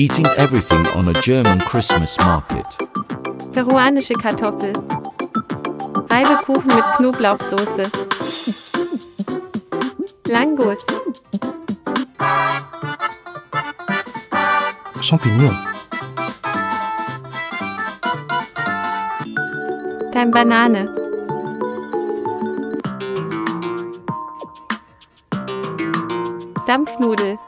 Eating everything on a German Christmas market. Peruanische Kartoffel. Reibekuchen mit Knoblauchsoße. Langus. Champignon. Dein Banane. Dampfnudel.